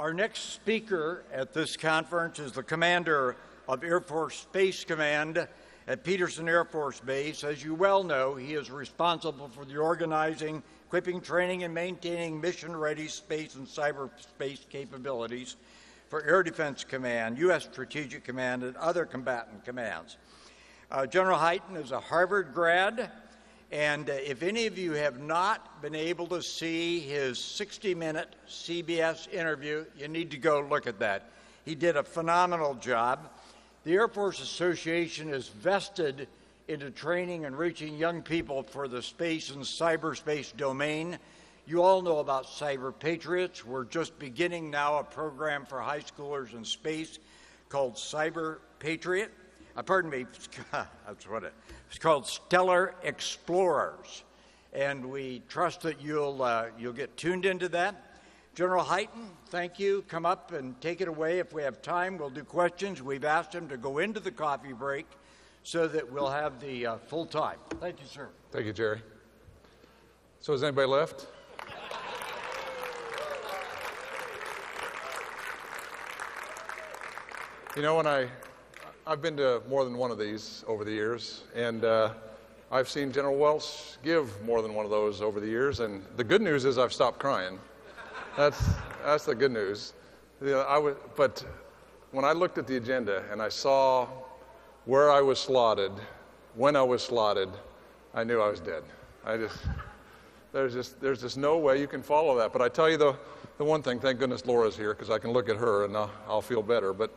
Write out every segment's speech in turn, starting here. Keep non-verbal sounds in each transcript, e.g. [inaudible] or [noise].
Our next speaker at this conference is the commander of Air Force Space Command at Peterson Air Force Base. As you well know, he is responsible for the organizing, equipping, training, and maintaining mission ready space and cyberspace capabilities for Air Defense Command, U.S. Strategic Command, and other combatant commands. Uh, General Hyten is a Harvard grad, and uh, if any of you have not been able to see his 60 minute CBS interview, you need to go look at that. He did a phenomenal job. The Air Force Association is vested into training and reaching young people for the space and cyberspace domain. You all know about Cyber Patriots. We're just beginning now a program for high schoolers in space called Cyber Patriot. Uh, pardon me, [laughs] that's what it, it's called Stellar Explorers. And we trust that you'll, uh, you'll get tuned into that. General Hyten, thank you. Come up and take it away. If we have time, we'll do questions. We've asked him to go into the coffee break so that we'll have the uh, full time. Thank you, sir. Thank you, Jerry. So, has anybody left? You know, when I, I've been to more than one of these over the years, and uh, I've seen General Welsh give more than one of those over the years, and the good news is I've stopped crying. That's, that's the good news. You know, I w- but when I looked at the agenda and I saw where I was slotted, when I was slotted, I knew I was dead. I just, there's just, there's just no way you can follow that. But I tell you the, the one thing, thank goodness Laura's here because I can look at her and I'll, I'll feel better. But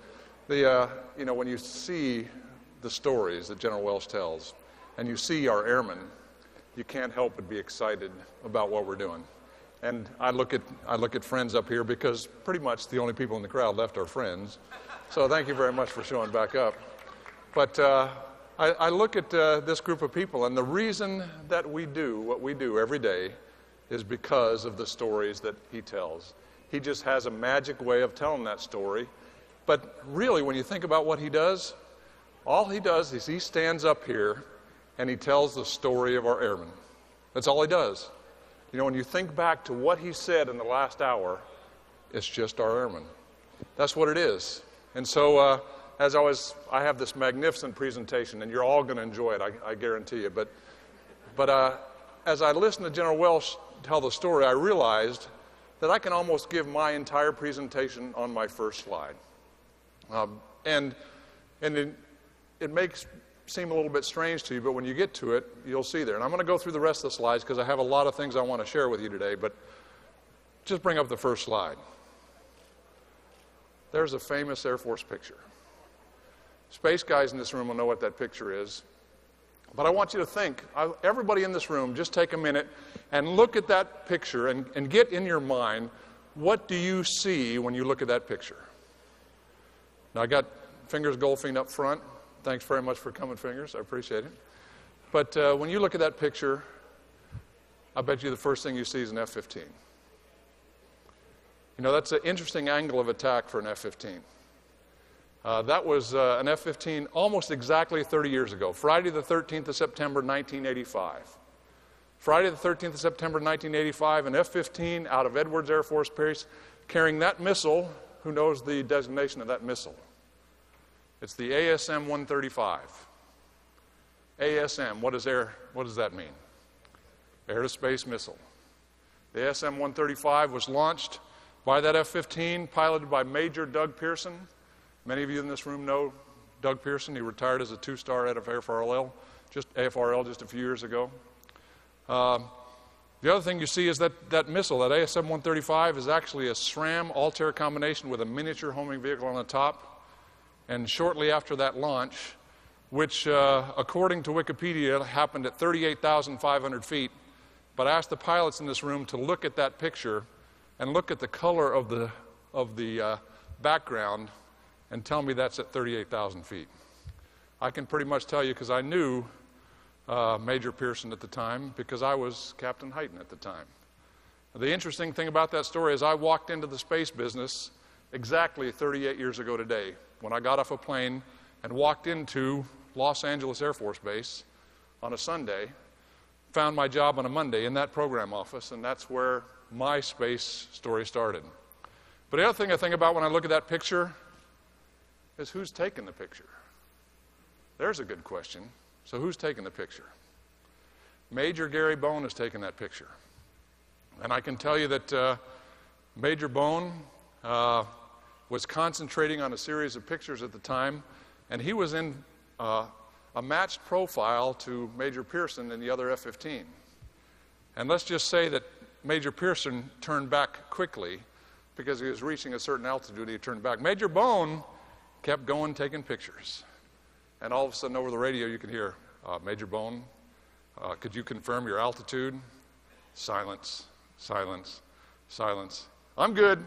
the, uh, you know, when you see the stories that General Welsh tells and you see our airmen, you can't help but be excited about what we're doing. And I look at, I look at friends up here because pretty much the only people in the crowd left are friends. So thank you very much for showing back up. But uh, I, I, look at uh, this group of people, and the reason that we do what we do every day is because of the stories that he tells. He just has a magic way of telling that story but really, when you think about what he does, all he does is he stands up here and he tells the story of our airmen. That's all he does. You know, when you think back to what he said in the last hour, it's just our airmen. That's what it is. And so, uh, as I was, I have this magnificent presentation, and you're all going to enjoy it, I, I, guarantee you. But, but uh, as I listened to General Welsh tell the story, I realized that I can almost give my entire presentation on my first slide. Um, and and it, it makes seem a little bit strange to you, but when you get to it, you'll see there. And I'm going to go through the rest of the slides because I have a lot of things I want to share with you today, but just bring up the first slide. There's a famous Air Force picture. Space guys in this room will know what that picture is. But I want you to think, everybody in this room, just take a minute and look at that picture and, and get in your mind what do you see when you look at that picture? Now, I got Fingers Golfing up front. Thanks very much for coming, Fingers. I appreciate it. But uh, when you look at that picture, I bet you the first thing you see is an F 15. You know, that's an interesting angle of attack for an F 15. Uh, that was uh, an F 15 almost exactly 30 years ago, Friday the 13th of September, 1985. Friday the 13th of September, 1985, an F 15 out of Edwards Air Force Base carrying that missile who knows the designation of that missile? It's the ASM 135. ASM, what, is air, what does that mean? Air to space missile. The ASM 135 was launched by that F 15, piloted by Major Doug Pearson. Many of you in this room know Doug Pearson. He retired as a two star out of AFRL just, AFRL just a few years ago. Um, the other thing you see is that that missile, that ASM 135, is actually a SRAM Altair combination with a miniature homing vehicle on the top. And shortly after that launch, which uh, according to Wikipedia happened at 38,500 feet, but I asked the pilots in this room to look at that picture and look at the color of the, of the uh, background and tell me that's at 38,000 feet. I can pretty much tell you because I knew uh, Major Pearson at the time because I was Captain Hyten at the time. The interesting thing about that story is I walked into the space business exactly 38 years ago today when I got off a plane and walked into Los Angeles Air Force Base on a Sunday, found my job on a Monday in that program office, and that's where my space story started. But the other thing I think about when I look at that picture is who's taking the picture? There's a good question. So, who's taking the picture? Major Gary Bone has taken that picture. And I can tell you that uh, Major Bone uh, was concentrating on a series of pictures at the time, and he was in uh, a matched profile to Major Pearson in the other F 15. And let's just say that Major Pearson turned back quickly because he was reaching a certain altitude, he turned back. Major Bone kept going, taking pictures. And all of a sudden, over the radio, you can hear uh, Major Bone, uh, could you confirm your altitude? Silence, silence, silence. I'm good.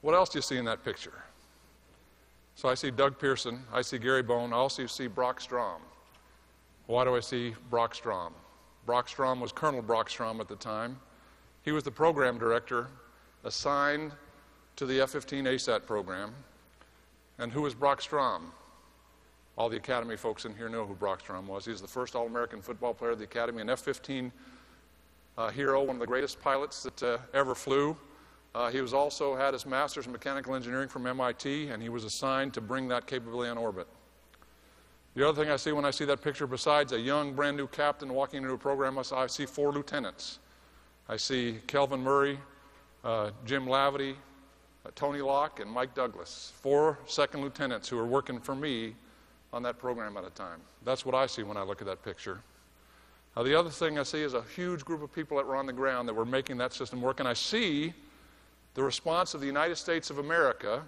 What else do you see in that picture? So I see Doug Pearson, I see Gary Bone, I also see Brock Strom. Why do I see Brock Strom? Brock Strom was Colonel Brock Strom at the time. He was the program director assigned to the F 15 ASAT program. And who was Brock Strom? All the Academy folks in here know who Brock Strom was. He's the first All American football player of the Academy, an F 15 uh, hero, one of the greatest pilots that uh, ever flew. Uh, he was also had his master's in mechanical engineering from MIT, and he was assigned to bring that capability on orbit. The other thing I see when I see that picture, besides a young, brand new captain walking into a program, I see four lieutenants. I see Kelvin Murray, uh, Jim Laverty, Uh, Tony Locke, and Mike Douglas, four second lieutenants who are working for me on that program at a time. That's what I see when I look at that picture. Now, the other thing I see is a huge group of people that were on the ground that were making that system work, and I see the response of the United States of America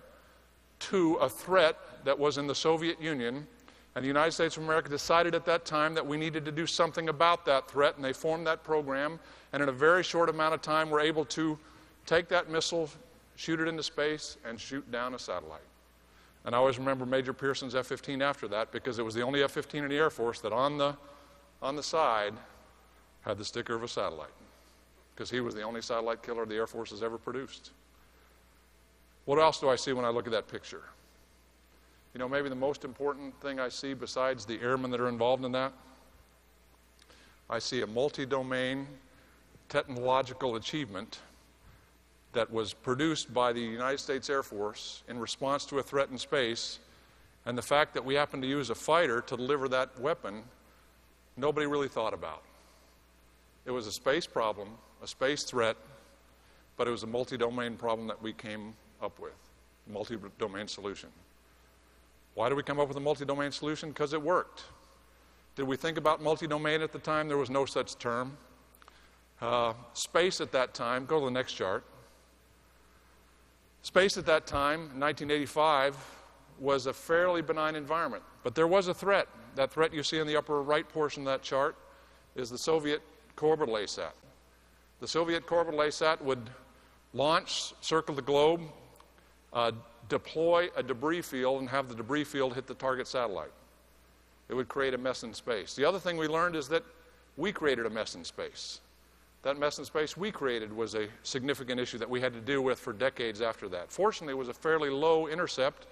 to a threat that was in the Soviet Union. And the United States of America decided at that time that we needed to do something about that threat, and they formed that program. And in a very short amount of time, we were able to take that missile, shoot it into space, and shoot down a satellite. And I always remember Major Pearson's F 15 after that because it was the only F 15 in the Air Force that on the, on the side had the sticker of a satellite because he was the only satellite killer the Air Force has ever produced. What else do I see when I look at that picture? You know, maybe the most important thing I see besides the airmen that are involved in that, I see a multi domain technological achievement that was produced by the United States Air Force in response to a threat in space. And the fact that we happened to use a fighter to deliver that weapon, nobody really thought about. It was a space problem, a space threat, but it was a multi domain problem that we came up with multi domain solution. Why did we come up with a multi domain solution? Because it worked. Did we think about multi domain at the time? There was no such term. Uh, space at that time, go to the next chart. Space at that time, 1985, was a fairly benign environment, but there was a threat. That threat you see in the upper right portion of that chart is the Soviet co-orbital ASAT. The Soviet co-orbital ASAT would launch, circle the globe, uh, deploy a debris field and have the debris field hit the target satellite. It would create a mess in space. The other thing we learned is that we created a mess in space. That mess in space we created was a significant issue that we had to deal with for decades after that. Fortunately, it was a fairly low intercept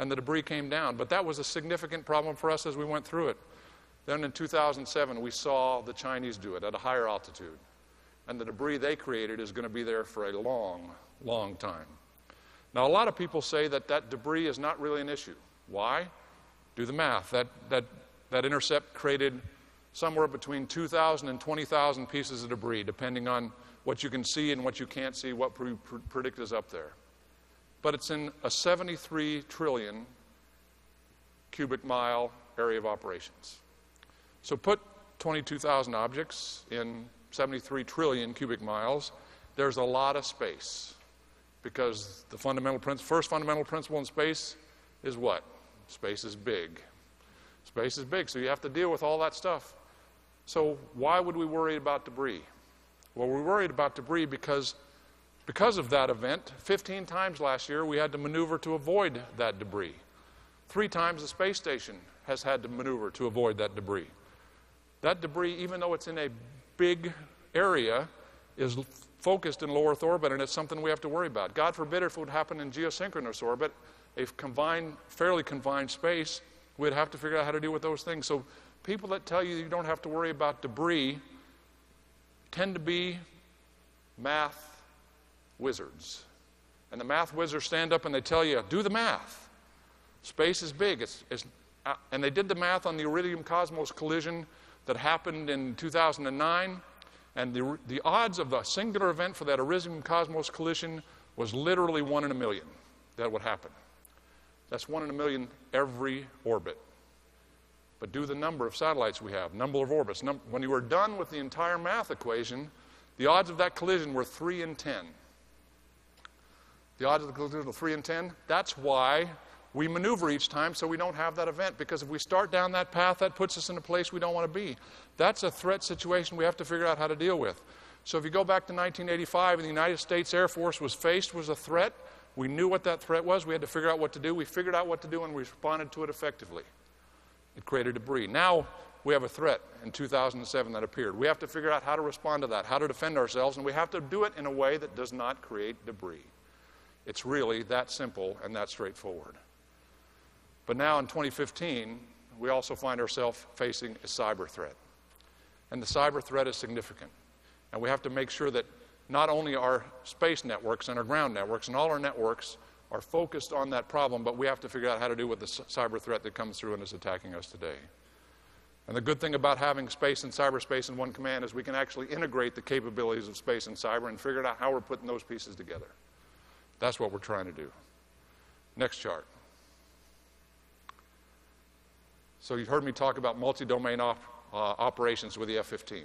and the debris came down, but that was a significant problem for us as we went through it. Then in 2007, we saw the Chinese do it at a higher altitude. And the debris they created is going to be there for a long, long time. Now, a lot of people say that that debris is not really an issue. Why? Do the math. That, that, that intercept created somewhere between 2,000 and 20,000 pieces of debris, depending on what you can see and what you can't see, what we pr- predict is up there. But it's in a 73 trillion cubic mile area of operations. So put 22,000 objects in 73 trillion cubic miles. There's a lot of space because the fundamental principle, first fundamental principle in space is what? Space is big. Space is big, so you have to deal with all that stuff. So why would we worry about debris? Well, we're worried about debris because because of that event, 15 times last year we had to maneuver to avoid that debris. Three times the space station has had to maneuver to avoid that debris. That debris, even though it's in a big area, is focused in low Earth orbit, and it's something we have to worry about. God forbid if it would happen in geosynchronous orbit, a confined, fairly confined space, we'd have to figure out how to deal with those things. So people that tell you you don't have to worry about debris tend to be math wizards. And the math wizards stand up and they tell you, do the math. Space is big. It's, it's, uh, and they did the math on the Iridium Cosmos collision that happened in 2009. And the, the odds of the singular event for that Iridium Cosmos collision was literally one in a million that would happen. That's one in a million every orbit. But do the number of satellites we have, number of orbits. Num- when you were done with the entire math equation, the odds of that collision were 3 in 10. The odds of the collision were 3 in 10. That's why we maneuver each time so we don't have that event. Because if we start down that path, that puts us in a place we don't want to be. That's a threat situation we have to figure out how to deal with. So if you go back to 1985 and the United States Air Force was faced with a threat, we knew what that threat was. We had to figure out what to do. We figured out what to do and we responded to it effectively. It created debris. Now we have a threat in 2007 that appeared. We have to figure out how to respond to that, how to defend ourselves, and we have to do it in a way that does not create debris. It's really that simple and that straightforward. But now in 2015, we also find ourselves facing a cyber threat. And the cyber threat is significant. And we have to make sure that not only our space networks and our ground networks and all our networks are focused on that problem, but we have to figure out how to deal with the cyber threat that comes through and is attacking us today. And the good thing about having space and cyberspace in one command is we can actually integrate the capabilities of space and cyber and figure out how we're putting those pieces together. That's what we're trying to do. Next chart. So you've heard me talk about multi-domain op, uh, operations with the F-15.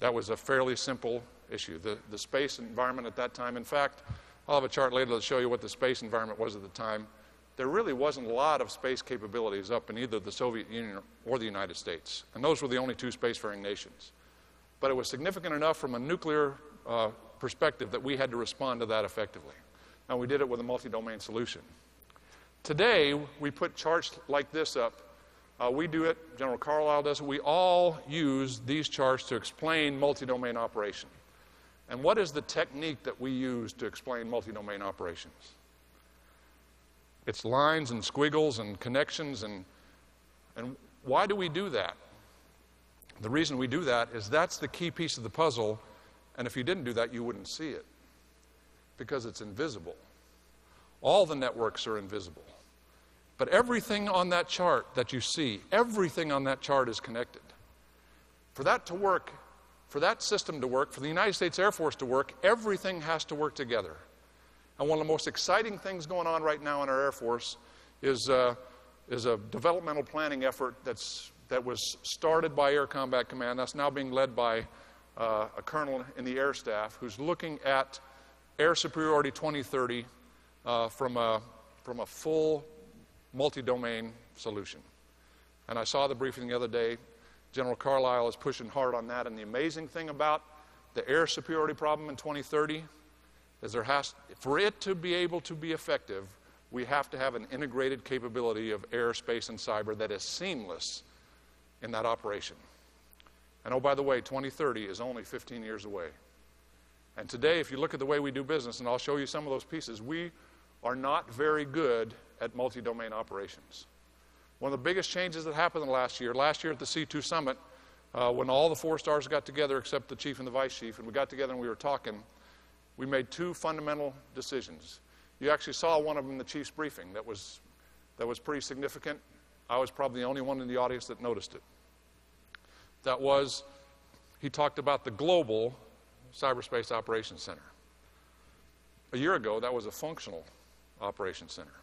That was a fairly simple issue. The, the space environment at that time, in fact, I'll have a chart later to show you what the space environment was at the time. There really wasn't a lot of space capabilities up in either the Soviet Union or the United States. And those were the only two spacefaring nations. But it was significant enough from a nuclear uh, perspective that we had to respond to that effectively. And we did it with a multi domain solution. Today, we put charts like this up. Uh, we do it, General Carlisle does it. We all use these charts to explain multi domain operation. And what is the technique that we use to explain multi domain operations? It's lines and squiggles and connections. And, and why do we do that? The reason we do that is that's the key piece of the puzzle. And if you didn't do that, you wouldn't see it because it's invisible. All the networks are invisible. But everything on that chart that you see, everything on that chart is connected. For that to work, for that system to work, for the United States Air Force to work, everything has to work together. And one of the most exciting things going on right now in our Air Force is, uh, is a developmental planning effort that's, that was started by Air Combat Command. That's now being led by uh, a colonel in the Air Staff who's looking at air superiority 2030 uh, from, a, from a full multi domain solution. And I saw the briefing the other day. General Carlisle is pushing hard on that. And the amazing thing about the air superiority problem in 2030 is there has, for it to be able to be effective, we have to have an integrated capability of air, space, and cyber that is seamless in that operation. And oh, by the way, 2030 is only 15 years away. And today, if you look at the way we do business, and I'll show you some of those pieces, we are not very good at multi domain operations. One of the biggest changes that happened last year, last year at the C2 Summit, uh, when all the four stars got together except the chief and the vice chief, and we got together and we were talking, we made two fundamental decisions. You actually saw one of them in the chief's briefing that was, that was pretty significant. I was probably the only one in the audience that noticed it. That was, he talked about the global cyberspace operations center. A year ago, that was a functional operations center.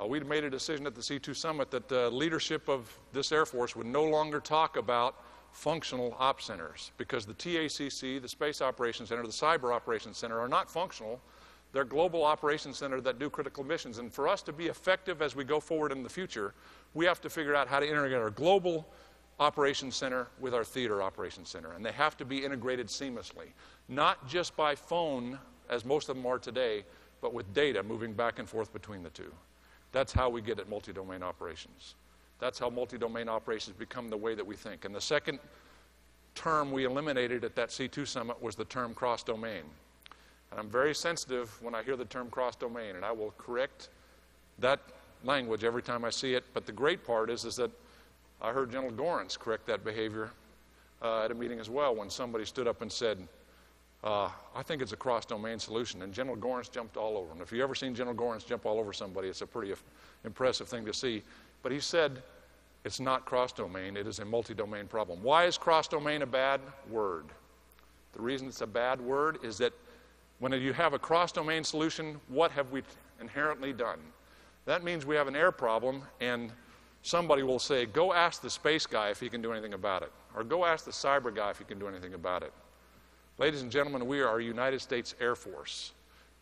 Uh, we'd made a decision at the C2 summit that the leadership of this Air Force would no longer talk about functional op centers because the TACC, the Space Operations Center, the Cyber Operations Center are not functional. They're global operations centers that do critical missions. And for us to be effective as we go forward in the future, we have to figure out how to integrate our global operations center with our theater operations center. And they have to be integrated seamlessly, not just by phone, as most of them are today, but with data moving back and forth between the two. That's how we get at multi domain operations. That's how multi domain operations become the way that we think. And the second term we eliminated at that C2 summit was the term cross domain. And I'm very sensitive when I hear the term cross domain, and I will correct that language every time I see it. But the great part is, is that I heard General Gorenc correct that behavior uh, at a meeting as well when somebody stood up and said, Uh, I think it's a cross domain solution, and General Gorenc jumped all over him. If you've ever seen General Gorenc jump all over somebody, it's a pretty impressive thing to see. But he said it's not cross domain, it is a multi domain problem. Why is cross domain a bad word? The reason it's a bad word is that when you have a cross domain solution, what have we inherently done? That means we have an air problem, and somebody will say, Go ask the space guy if he can do anything about it, or go ask the cyber guy if he can do anything about it. Ladies and gentlemen, we are a United States Air Force.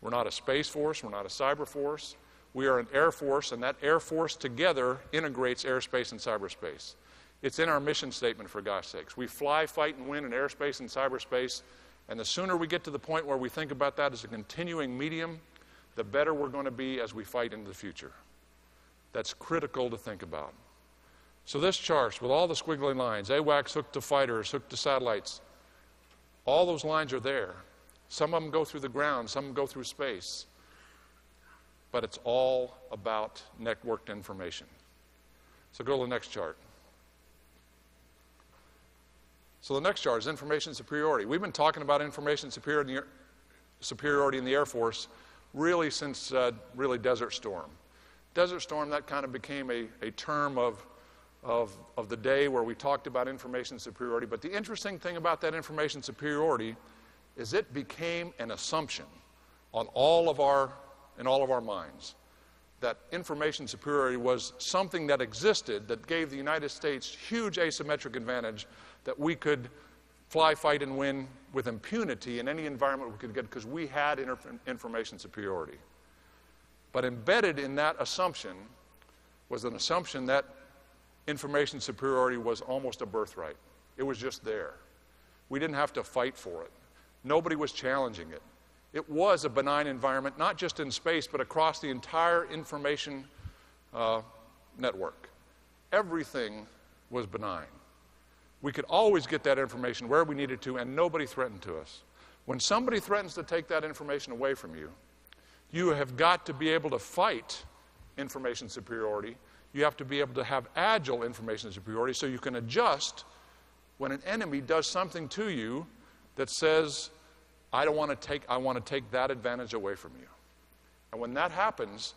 We're not a space force, we're not a cyber force. We are an Air Force, and that Air Force together integrates airspace and cyberspace. It's in our mission statement, for God's sakes. We fly, fight, and win in airspace and cyberspace, and the sooner we get to the point where we think about that as a continuing medium, the better we're going to be as we fight into the future. That's critical to think about. So, this chart with all the squiggly lines, AWACS hooked to fighters, hooked to satellites, all those lines are there. Some of them go through the ground, some go through space. But it's all about networked information. So go to the next chart. So the next chart is information superiority. We've been talking about information superiority in the Air Force really since uh, really Desert Storm. Desert Storm, that kind of became a, a term of of, of the day where we talked about information superiority. But the interesting thing about that information superiority is it became an assumption on all of our, in all of our minds that information superiority was something that existed that gave the United States huge asymmetric advantage that we could fly, fight, and win with impunity in any environment we could get because we had information superiority. But embedded in that assumption was an assumption that information superiority was almost a birthright. It was just there. We didn't have to fight for it. Nobody was challenging it. It was a benign environment, not just in space, but across the entire information uh, network. Everything was benign. We could always get that information where we needed to, and nobody threatened to us. When somebody threatens to take that information away from you, you have got to be able to fight information superiority you have to be able to have agile information superiority so you can adjust when an enemy does something to you that says, I don't want to take, I want to take that advantage away from you. And when that happens,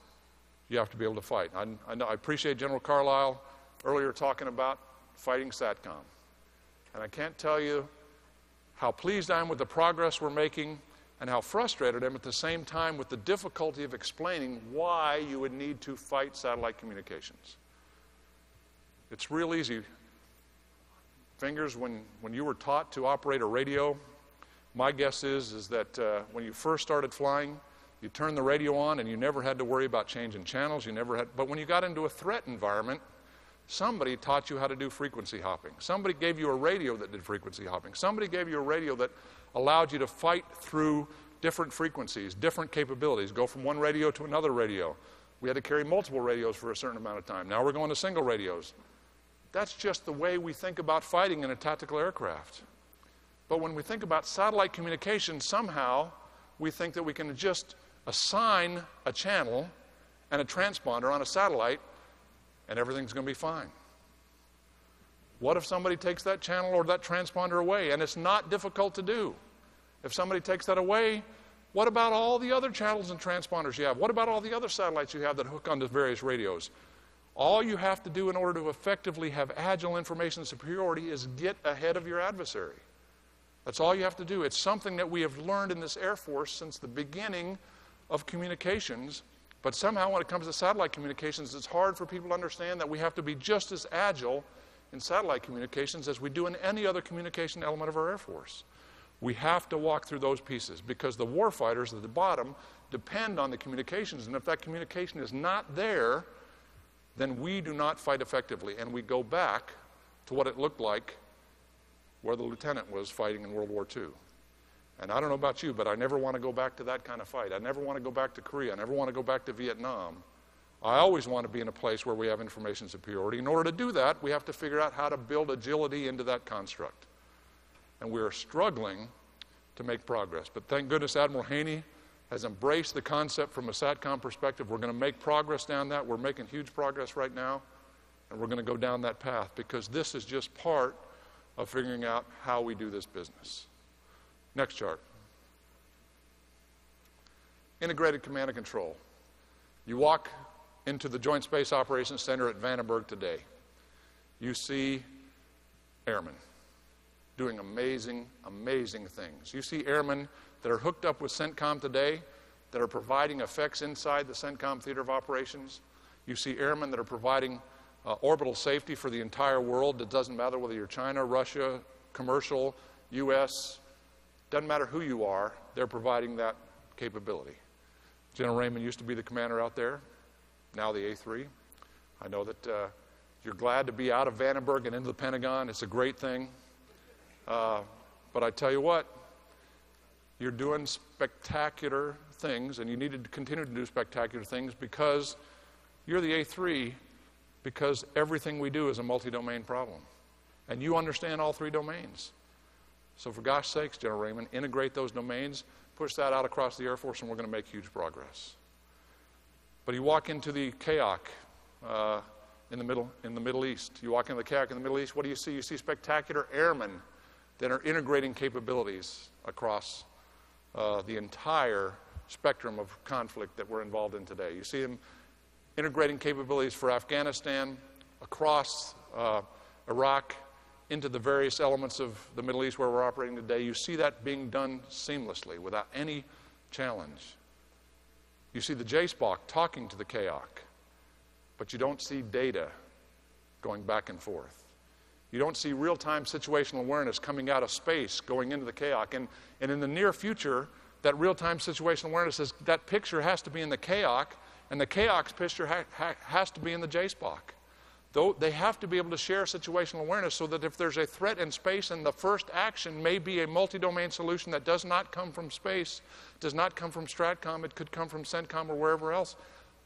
you have to be able to fight. I, I, know, I appreciate General Carlisle earlier talking about fighting SATCOM. And I can't tell you how pleased I am with the progress we're making and how frustrated I am at the same time with the difficulty of explaining why you would need to fight satellite communications. It's real easy. Fingers, when, when you were taught to operate a radio, my guess is, is that uh, when you first started flying, you turned the radio on and you never had to worry about changing channels. You never had, but when you got into a threat environment, somebody taught you how to do frequency hopping. Somebody gave you a radio that did frequency hopping. Somebody gave you a radio that allowed you to fight through different frequencies, different capabilities, go from one radio to another radio. We had to carry multiple radios for a certain amount of time. Now we're going to single radios. That's just the way we think about fighting in a tactical aircraft. But when we think about satellite communication, somehow we think that we can just assign a channel and a transponder on a satellite and everything's going to be fine. What if somebody takes that channel or that transponder away? And it's not difficult to do. If somebody takes that away, what about all the other channels and transponders you have? What about all the other satellites you have that hook onto various radios? All you have to do in order to effectively have agile information superiority is get ahead of your adversary. That's all you have to do. It's something that we have learned in this Air Force since the beginning of communications. But somehow, when it comes to satellite communications, it's hard for people to understand that we have to be just as agile in satellite communications as we do in any other communication element of our Air Force. We have to walk through those pieces because the warfighters at the bottom depend on the communications, and if that communication is not there, then we do not fight effectively, and we go back to what it looked like where the lieutenant was fighting in World War II. And I don't know about you, but I never want to go back to that kind of fight. I never want to go back to Korea. I never want to go back to Vietnam. I always want to be in a place where we have information superiority. In order to do that, we have to figure out how to build agility into that construct. And we are struggling to make progress. But thank goodness Admiral Haney has embraced the concept from a SATCOM perspective. We're going to make progress down that. We're making huge progress right now, and we're going to go down that path because this is just part of figuring out how we do this business. Next chart. integrated command and control. You walk into the Joint Space Operations Center at Vandenberg today. You see airmen doing amazing, amazing things. You see airmen that are hooked up with CENTCOM today that are providing effects inside the CENTCOM theater of operations. You see airmen that are providing uh, orbital safety for the entire world. It doesn't matter whether you're China, Russia, commercial, U.S., doesn't matter who you are, they're providing that capability. General Raymond used to be the commander out there, now the A3. I know that uh, you're glad to be out of Vandenberg and into the Pentagon. It's a great thing. Uh, but I tell you what, you're doing spectacular things, and you need to continue to do spectacular things because you're the A3, because everything we do is a multi domain problem. And you understand all three domains. So, for gosh sakes, General Raymond, integrate those domains, push that out across the Air Force, and we're going to make huge progress. But you walk into the CAOC uh, in, the middle, in the Middle East. You walk into the CAOC in the Middle East, what do you see? You see spectacular airmen that are integrating capabilities across uh, the entire spectrum of conflict that we're involved in today. You see them integrating capabilities for Afghanistan, across uh, Iraq, into the various elements of the Middle East where we're operating today. You see that being done seamlessly without any challenge. You see the JSPOC talking to the CAOC, but you don't see data going back and forth. You don't see real time situational awareness coming out of space going into the CAOC. And, and in the near future, that real time situational awareness is that picture has to be in the CAOC, and the CAOC's picture ha- ha- has to be in the JSPOC. Though they have to be able to share situational awareness so that if there's a threat in space and the first action may be a multi domain solution that does not come from space, does not come from STRATCOM, it could come from CENTCOM or wherever else,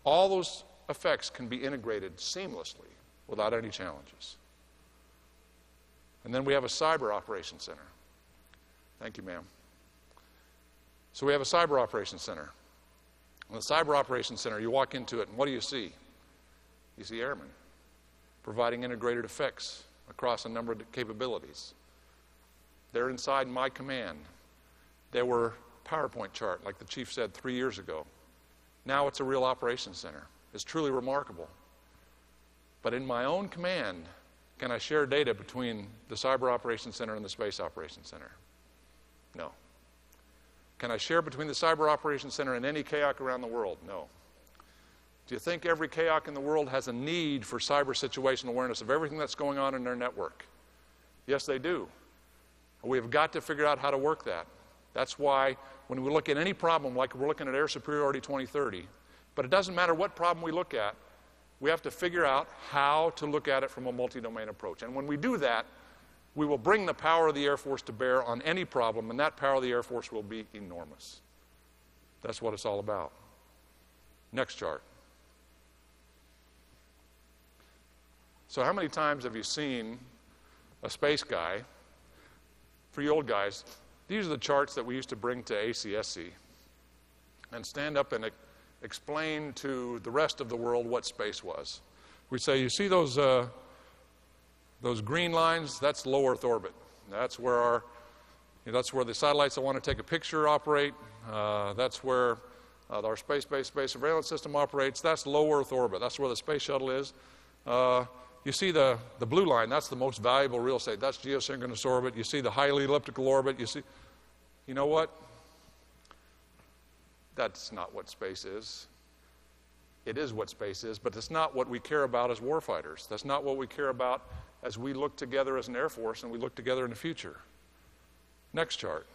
all those effects can be integrated seamlessly without any challenges. And then we have a cyber operations center. Thank you, ma'am. So we have a cyber operations center. In the cyber operations center, you walk into it, and what do you see? You see airmen providing integrated effects across a number of capabilities. They're inside my command. They were PowerPoint chart, like the chief said three years ago. Now it's a real operations center. It's truly remarkable. But in my own command, can I share data between the Cyber Operations Center and the Space Operations Center? No. Can I share between the Cyber Operations Center and any CAOC around the world? No. Do you think every CAOC in the world has a need for cyber situational awareness of everything that's going on in their network? Yes, they do. We have got to figure out how to work that. That's why when we look at any problem, like we're looking at Air Superiority 2030, but it doesn't matter what problem we look at, we have to figure out how to look at it from a multi domain approach. And when we do that, we will bring the power of the Air Force to bear on any problem, and that power of the Air Force will be enormous. That's what it's all about. Next chart. So, how many times have you seen a space guy? For you old guys, these are the charts that we used to bring to ACSC and stand up and explain to the rest of the world what space was. We say, you see those, uh, those green lines? That's low Earth orbit. That's where our you know, that's where the satellites that want to take a picture operate. Uh, that's where uh, our space-based space surveillance system operates. That's low Earth orbit. That's where the space shuttle is. You see the, the blue line, that's the most valuable real estate. That's geosynchronous orbit. You see the highly elliptical orbit. You see, you know what? That's not what space is. It is what space is, but it's not what we care about as warfighters. That's not what we care about as we look together as an Air Force and we look together in the future. Next chart.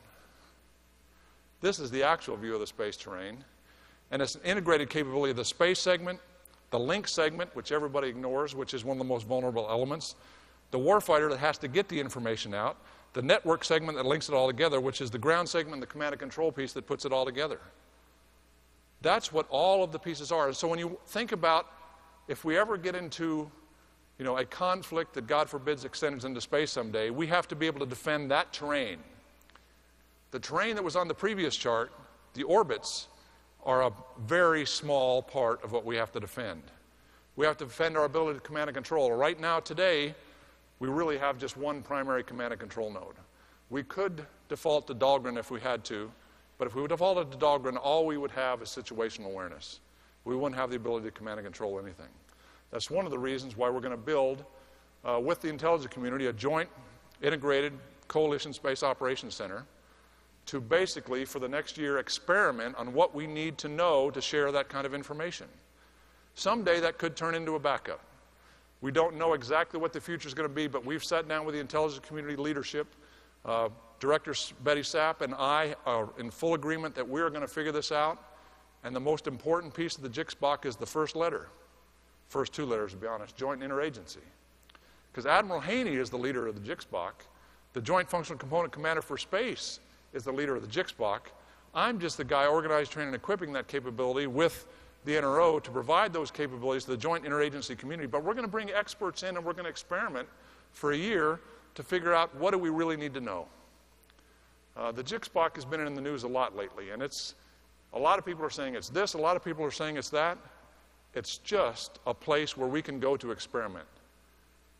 This is the actual view of the space terrain, and it's an integrated capability of the space segment, the link segment, which everybody ignores, which is one of the most vulnerable elements, the warfighter that has to get the information out, the network segment that links it all together, which is the ground segment, the command and control piece that puts it all together. That's what all of the pieces are. So when you think about if we ever get into you know, a conflict that God forbids extends into space someday, we have to be able to defend that terrain. The terrain that was on the previous chart, the orbits, are a very small part of what we have to defend. We have to defend our ability to command and control. Right now, today, we really have just one primary command and control node. We could default to Dahlgren if we had to, But if we defaulted to Dahlgren, all we would have is situational awareness. We wouldn't have the ability to command and control anything. That's one of the reasons why we're going to build, uh, with the intelligence community, a joint integrated coalition space operations center to basically, for the next year, experiment on what we need to know to share that kind of information. Someday that could turn into a backup. We don't know exactly what the future is going to be, but we've sat down with the intelligence community leadership. Uh, Director Betty Sapp and I are in full agreement that we're going to figure this out. And the most important piece of the JICSpOC is the first letter. First two letters, to be honest, joint interagency. Because Admiral Haney is the leader of the JICSpOC. The Joint Functional Component Commander for Space is the leader of the JICSpOC. I'm just the guy organizing, training, and equipping that capability with the NRO to provide those capabilities to the joint interagency community. But we're going to bring experts in and we're going to experiment for a year to figure out what do we really need to know. Uh, the JICSpOC has been in the news a lot lately, and it's a lot of people are saying it's this, a lot of people are saying it's that. It's just a place where we can go to experiment.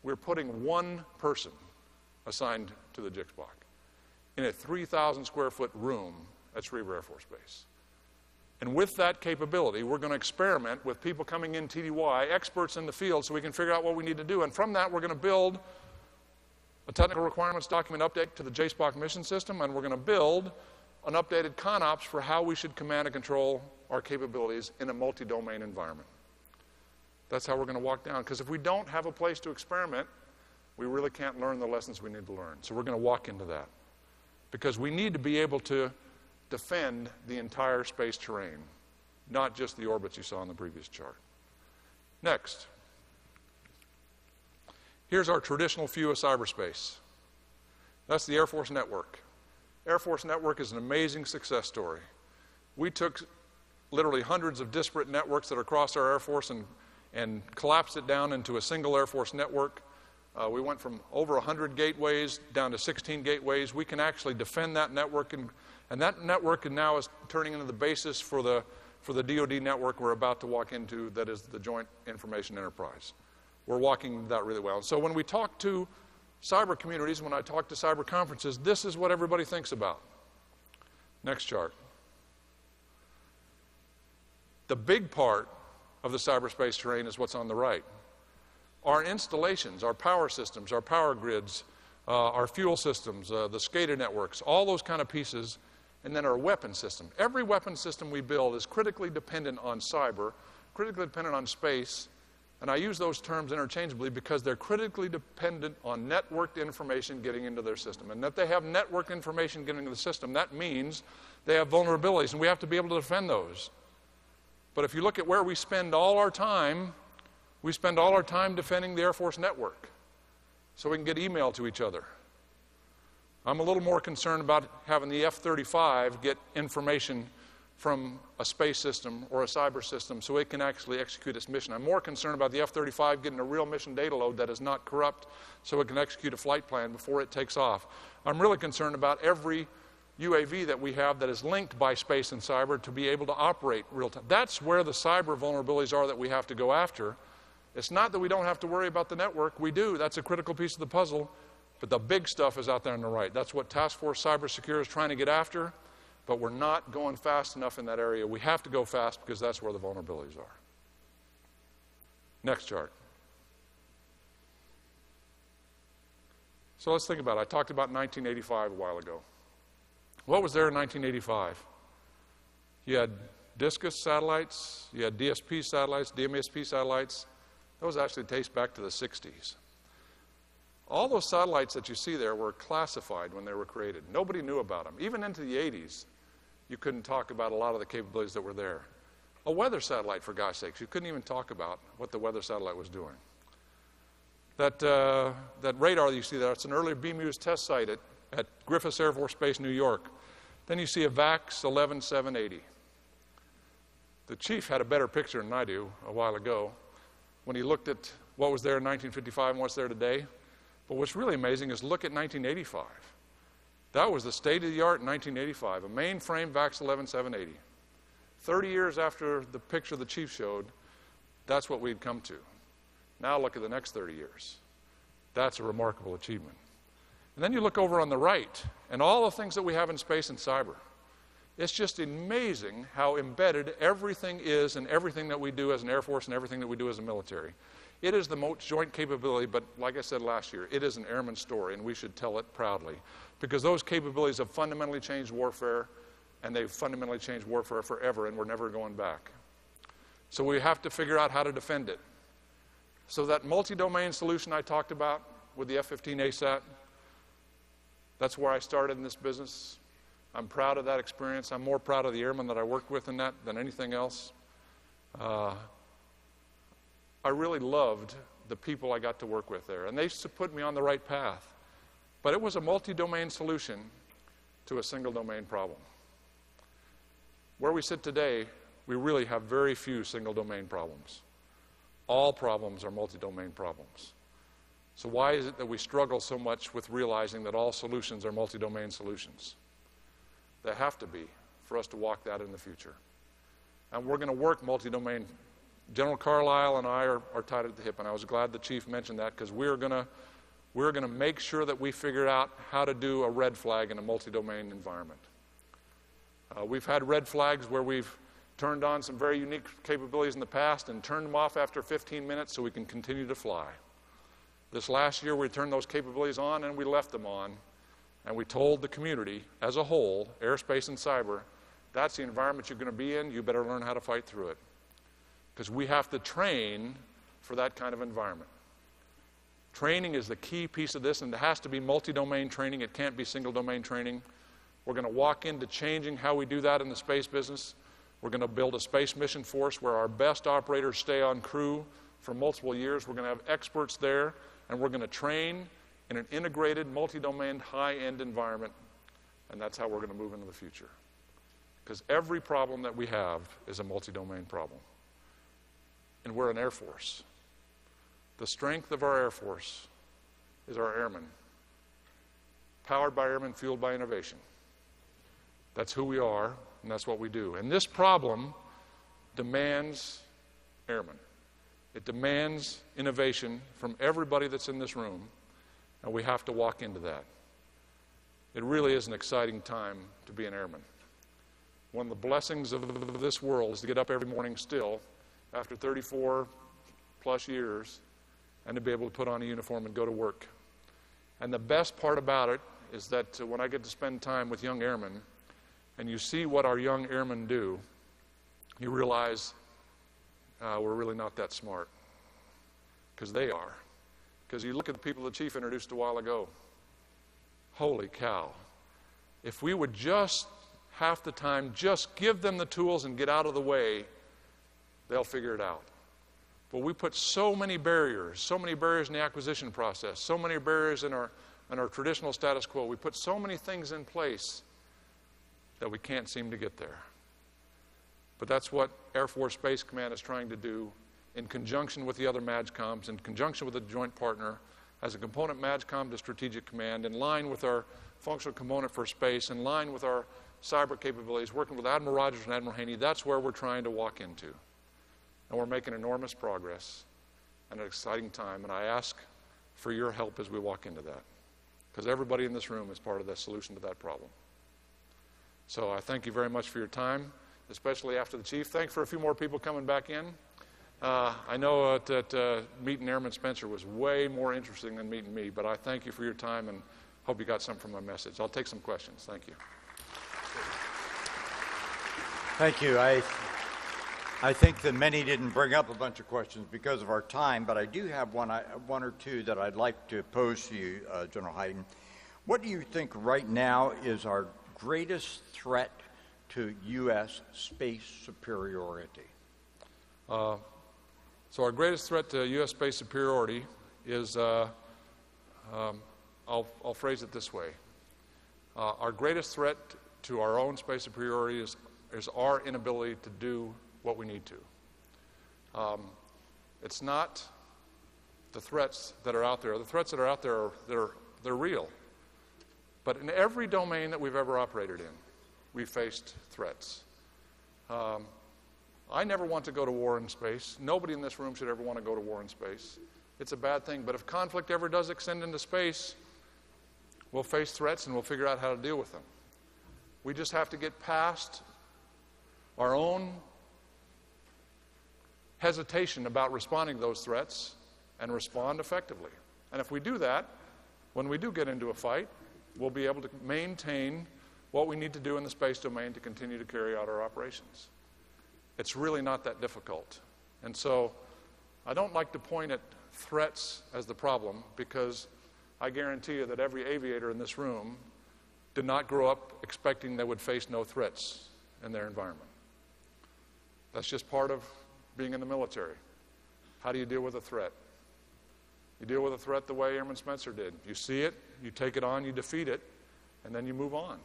We're putting one person assigned to the JICSpOC in a 3,000 square foot room at Schriever Air Force Base. And with that capability, we're going to experiment with people coming in TDY, experts in the field, so we can figure out what we need to do. And from that, we're going to build a technical requirements document update to the JSPOC mission system, and we're going to build an updated CONOPS for how we should command and control our capabilities in a multi domain environment. That's how we're going to walk down. Because if we don't have a place to experiment, we really can't learn the lessons we need to learn. So we're going to walk into that. Because we need to be able to defend the entire space terrain, not just the orbits you saw in the previous chart. Next. Here's our traditional view of cyberspace. That's the Air Force Network. Air Force Network is an amazing success story. We took literally hundreds of disparate networks that are across our Air Force and, and collapsed it down into a single Air Force network. Uh, we went from over 100 gateways down to 16 gateways. We can actually defend that network and and that network now is turning into the basis for the, for the DoD network we're about to walk into, that is the Joint Information Enterprise. We're walking that really well. So when we talk to cyber communities, when I talk to cyber conferences, this is what everybody thinks about. Next chart. The big part of the cyberspace terrain is what's on the right. Our installations, our power systems, our power grids, uh, our fuel systems, uh, the SCADA networks, all those kind of pieces and then our weapon system. Every weapon system we build is critically dependent on cyber, critically dependent on space, and I use those terms interchangeably because they're critically dependent on networked information getting into their system. And that they have networked information getting into the system, that means they have vulnerabilities, and we have to be able to defend those. But if you look at where we spend all our time, we spend all our time defending the Air Force network so we can get email to each other. I'm a little more concerned about having the F 35 get information from a space system or a cyber system so it can actually execute its mission. I'm more concerned about the F 35 getting a real mission data load that is not corrupt so it can execute a flight plan before it takes off. I'm really concerned about every UAV that we have that is linked by space and cyber to be able to operate real time. That's where the cyber vulnerabilities are that we have to go after. It's not that we don't have to worry about the network. We do. That's a critical piece of the puzzle. But the big stuff is out there on the right. That's what Task Force Cyber Secure is trying to get after, but we're not going fast enough in that area. We have to go fast because that's where the vulnerabilities are. Next chart. So let's think about it. I talked about 1985 a while ago. What was there in 1985? You had DSCS satellites, you had DSP satellites, DMSP satellites. Those actually dates back to the 60s. All those satellites that you see there were classified when they were created. Nobody knew about them. Even into the 80s, you couldn't talk about a lot of the capabilities that were there. A weather satellite, for God's sakes, you couldn't even talk about what the weather satellite was doing. That, uh, that radar that you see there, it's an early BMEWS test site at, at Griffiss Air Force Base, New York. Then you see a VAX 11780. The chief had a better picture than I do a while ago when he looked at what was there in 1955 and what's there today. But what's really amazing is look at 1985. That was the state of the art in 1985, a mainframe VAX 11780. 30 years after the picture the chief showed, that's what we'd come to. Now look at the next 30 years. That's a remarkable achievement. And then you look over on the right, and all the things that we have in space and cyber. It's just amazing how embedded everything is in everything that we do as an Air Force and everything that we do as a military. It is the most joint capability, but like I said last year, it is an airman story, and we should tell it proudly because those capabilities have fundamentally changed warfare, and they've fundamentally changed warfare forever, and we're never going back. So we have to figure out how to defend it. So that multi-domain solution I talked about with the F-15 ASAT, that's where I started in this business. I'm proud of that experience. I'm more proud of the airmen that I worked with in that than anything else. Uh, I really loved the people I got to work with there, and they put me on the right path. But it was a multi domain solution to a single domain problem. Where we sit today, we really have very few single domain problems. All problems are multi domain problems. So, why is it that we struggle so much with realizing that all solutions are multi domain solutions? They have to be for us to walk that in the future. And we're going to work multi domain. General Carlisle and I are, are tied at the hip, and I was glad the chief mentioned that because we're going to we're going to make sure that we figure out how to do a red flag in a multi domain environment. Uh, we've had red flags where we've turned on some very unique capabilities in the past and turned them off after 15 minutes so we can continue to fly. This last year, we turned those capabilities on and we left them on. And we told the community as a whole, airspace and cyber, that's the environment you're going to be in. You better learn how to fight through it. Because we have to train for that kind of environment. Training is the key piece of this, and it has to be multi domain training. It can't be single domain training. We're going to walk into changing how we do that in the space business. We're going to build a space mission force where our best operators stay on crew for multiple years. We're going to have experts there, and we're going to train in an integrated, multi domain, high end environment. And that's how we're going to move into the future. Because every problem that we have is a multi domain problem. And we're an Air Force. The strength of our Air Force is our airmen, powered by airmen, fueled by innovation. That's who we are, and that's what we do. And this problem demands airmen. It demands innovation from everybody that's in this room, and we have to walk into that. It really is an exciting time to be an airman. One of the blessings of this world is to get up every morning still after 34 plus years and to be able to put on a uniform and go to work. And the best part about it is that uh, when I get to spend time with young airmen and you see what our young airmen do, you realize uh, we're really not that smart. Because they are. Because you look at the people the chief introduced a while ago. Holy cow. If we would just, half the time, just give them the tools and get out of the way, they'll figure it out. But we put so many barriers, so many barriers in the acquisition process, so many barriers in our, in our traditional status quo. We put so many things in place that we can't seem to get there. But that's what Air Force Space Command is trying to do in conjunction with the other MAJCOMs, in conjunction with a joint partner, as a component MAJCOM to Strategic Command, in line with our functional component for space, in line with our cyber capabilities, working with Admiral Rogers and Admiral Haney. That's where we're trying to walk into. And we're making enormous progress and an exciting time. And I ask for your help as we walk into that. Because everybody in this room is part of the solution to that problem. So I thank you very much for your time, especially after the chief. Thanks for a few more people coming back in. Uh, I know uh, that uh, meeting Airman Spencer was way more interesting than meeting me, but I thank you for your time and hope you got something from my message. I'll take some questions. Thank you. Thank you. I I think that many didn't bring up a bunch of questions because of our time, but I do have one, one or two that I'd like to pose to you, uh, General Hyten. What do you think right now is our greatest threat to U.S. space superiority? Uh, so, our greatest threat to U.S. space superiority is uh, um, I'll, I'll, phrase it this way uh, our greatest threat to our own space superiority is, is our inability to do what we need to. Um, it's not the threats that are out there. The threats that are out there are they're, they're real. But in every domain that we've ever operated in, we've faced threats. Um, I never want to go to war in space. Nobody in this room should ever want to go to war in space. It's a bad thing. But if conflict ever does extend into space, we'll face threats and we'll figure out how to deal with them. We just have to get past our own hesitation about responding to those threats and respond effectively. And if we do that, when we do get into a fight, we'll be able to maintain what we need to do in the space domain to continue to carry out our operations. It's really not that difficult. And so I don't like to point at threats as the problem because I guarantee you that every aviator in this room did not grow up expecting they would face no threats in their environment. That's just part of being in the military. How do you deal with a threat? You deal with a threat the way Airman Spencer did. You see it, you take it on, you defeat it, and then you move on.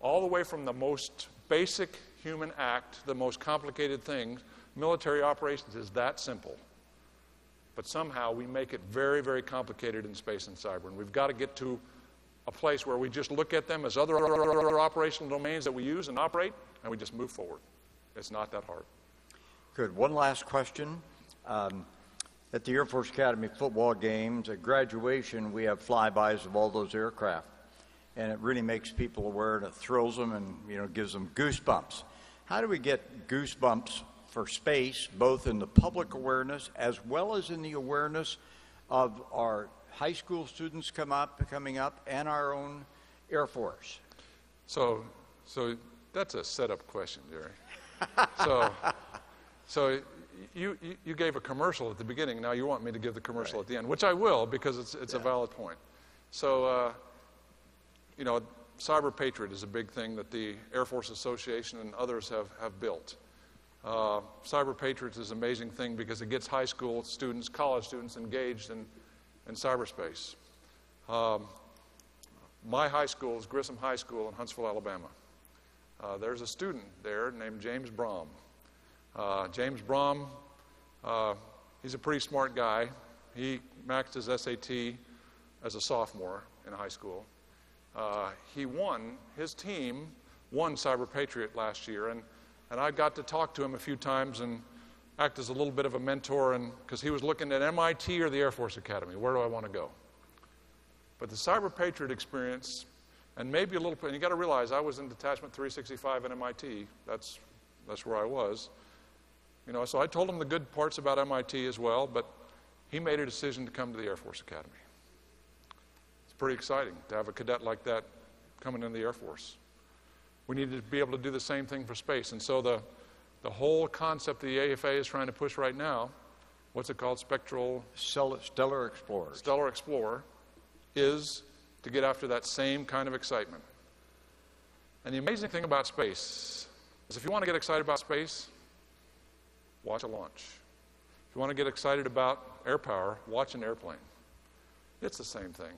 All the way from the most basic human act the most complicated thing, military operations is that simple. But somehow we make it very, very complicated in space and cyber. And we've got to get to a place where we just look at them as other operational domains that we use and operate, and we just move forward. It's not that hard. Good. One last question. Um, at the Air Force Academy football games, at graduation, we have flybys of all those aircraft. And it really makes people aware and it thrills them and, you know, gives them goosebumps. How do we get goosebumps for space, both in the public awareness as well as in the awareness of our high school students come up, coming up and our own Air Force? So, so that's a setup question, Jerry. [laughs] so, so you, you, you gave a commercial at the beginning. Now you want me to give the commercial Right. at the end, which I will because it's, it's a valid point. So, uh, you know, Cyber Patriot is a big thing that the Air Force Association and others have, have built. Uh, Cyber Patriot is an amazing thing because it gets high school students, college students engaged in, in cyberspace. Um, my high school is Grissom High School in Huntsville, Alabama. Uh, there's a student there named James Brom. Uh, James Brom, uh, he's a pretty smart guy. He maxed his SAT as a sophomore in high school. Uh, he won, his team won Cyber Patriot last year, and, and I got to talk to him a few times and act as a little bit of a mentor, and because he was looking at MIT or the Air Force Academy. Where do I want to go? But the Cyber Patriot experience, and maybe a little, and you got to realize I was in Detachment 365 at MIT. That's, that's where I was. You know, so I told him the good parts about MIT as well, but he made a decision to come to the Air Force Academy. Pretty exciting to have a cadet like that coming into the Air Force. We need to be able to do the same thing for space. And so the, the whole concept the AFA is trying to push right now, what's it called? Spectral Stellar, Stellar Explorers. Stellar Explorer, is to get after that same kind of excitement. And the amazing thing about space is if you want to get excited about space, watch a launch. If you want to get excited about air power, watch an airplane. It's the same thing.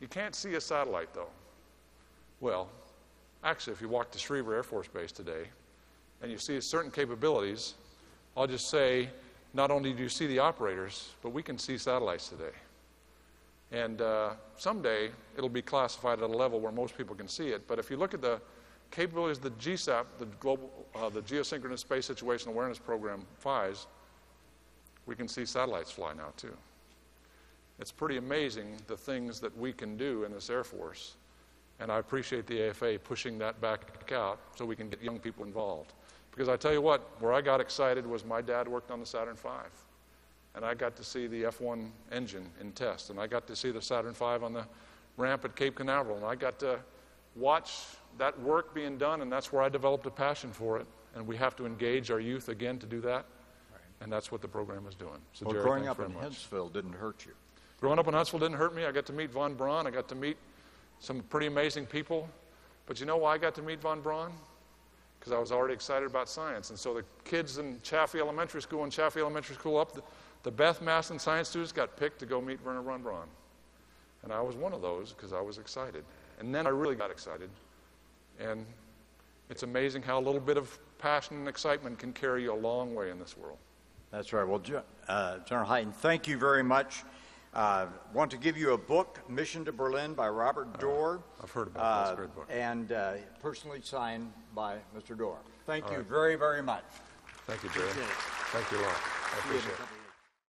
You can't see a satellite, though. Well, actually, if you walk to Schriever Air Force Base today and you see certain capabilities, I'll just say not only do you see the operators, but we can see satellites today. And uh, someday it'll be classified at a level where most people can see it. But if you look at the capabilities of the GSAP, the global, uh, the Geosynchronous Space Situational Awareness Program, FIS, we can see satellites fly now too. It's pretty amazing the things that we can do in this Air Force. And I appreciate the AFA pushing that back out so we can get young people involved. Because I tell you what, where I got excited was my dad worked on the Saturn V. And I got to see the F 1 engine in test. And I got to see the Saturn V on the ramp at Cape Canaveral. And I got to watch that work being done. And that's where I developed a passion for it. And we have to engage our youth again to do that. And that's what the program is doing. So, Well, Jerry, growing up in much. Huntsville didn't hurt you. Growing up in Huntsville didn't hurt me. I got to meet Von Braun. I got to meet some pretty amazing people. But you know why I got to meet Von Braun? Because I was already excited about science. And so the kids in Chaffee Elementary School and Chaffee Elementary School up, the, the Beth Masson science students got picked to go meet Werner von Braun. And I was one of those because I was excited. And then I really got excited. And it's amazing how a little bit of passion and excitement can carry you a long way in this world. That's right. Well, uh, General Hyten, thank you very much. Uh, want to give you a book, Mission to Berlin by Robert Dorr. I've heard about that. It's a uh, great book. And uh, personally signed by Mr. Dorr. Thank All you right. very, very much. Thank you, Jerry. Thank you a lot. I See you in a appreciate it.